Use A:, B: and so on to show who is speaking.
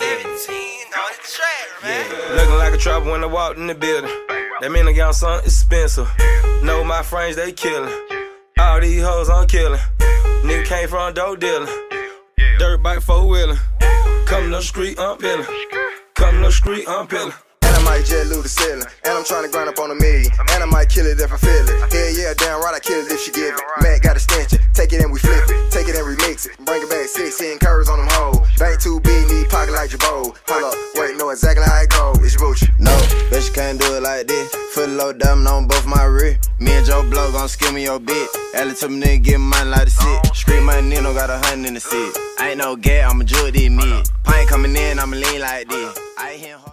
A: Yeah. Looking like a trapper when I walked in the building. That mean I got something expensive. Know my friends, they killin'. All these hoes I'm killin'. Nigga came from dope dealing. Dirt bike four wheeling. Come to the street, I'm peeling. Come to the street, I'm peeling.
B: And I might jet loot the ceiling. And I'm trying to grind up on a million. And I might kill it if I feel it. Yeah, yeah, damn right, I kill it if she give it. Mac got a stench. Take it and we flip it. Take it and remix it. Bring it back 16 curves on them hoes. Bank too big, need pocket like Jabot. Hold up, wait, know exactly how it go. It's Gucci.
C: No, you can't do it like this. Foot low diamond on both my rear. Me and Joe Blow gon' skill me your bit. Ellie told me nigga get money like the sit. Street money, nigga got a hundred in the seat. Ain't no gay, I'ma jewel this mid. Pint coming in, I'ma lean like this. I ain't